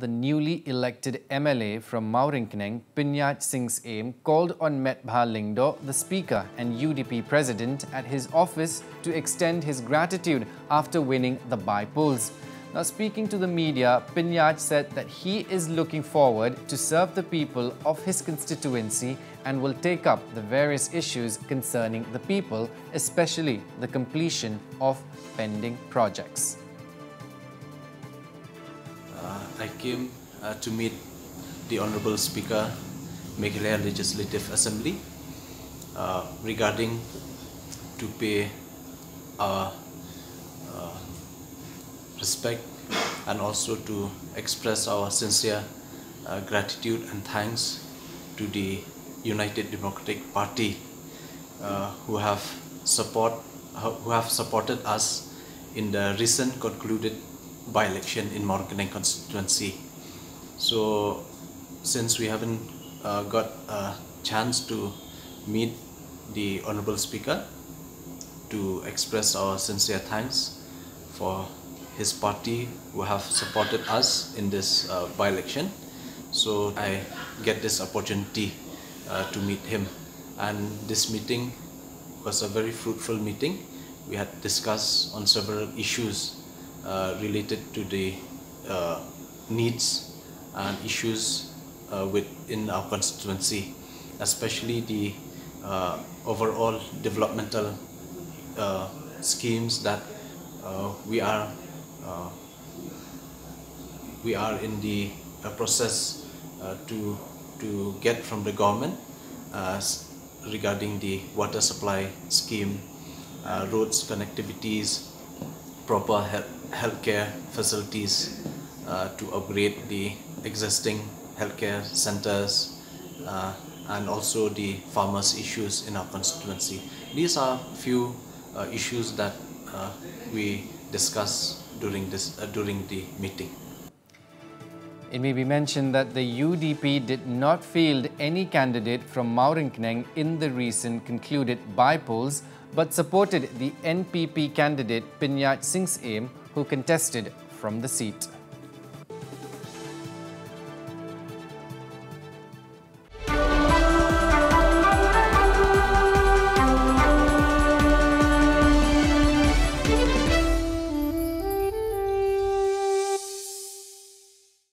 The newly elected MLA from Mawryngkneng, Pyniad Sing Syiem, called on Metbah Lyngdoh, the Speaker and UDP President, at his office to extend his gratitude after winning the by-polls. Now, speaking to the media, Pinyaj said that he is looking forward to serve the people of his constituency and will take up the various issues concerning the people, especially the completion of pending projects. I came uh, to meet the Honorable Speaker, Meghalaya Legislative Assembly, uh, regarding to pay our uh, respect and also to express our sincere uh, gratitude and thanks to the United Democratic Party uh, who have support who have supported us in the recent concluded by-election in Mawryngkneng constituency. So since we haven't uh, got a chance to meet the Honorable Speaker to express our sincere thanks for his party who have supported us in this uh, by-election. So I get this opportunity uh, to meet him and this meeting was a very fruitful meeting. We had discussed on several issues Uh, related to the uh, needs and issues uh, within our constituency, especially the uh, overall developmental uh, schemes that we are we are in the process to to get from the government regarding the water supply scheme, uh, roads connectivities, proper health, healthcare facilities uh, to upgrade the existing healthcare centers uh, and also the farmers issues in our constituency. These are few uh, issues that uh, we discuss during this uh, during the meeting. It may be mentioned that the UDP did not field any candidate from Mawryngkneng in the recent concluded by-polls but supported the NPP candidate Pyniad Sing Syiem who contested from the seat.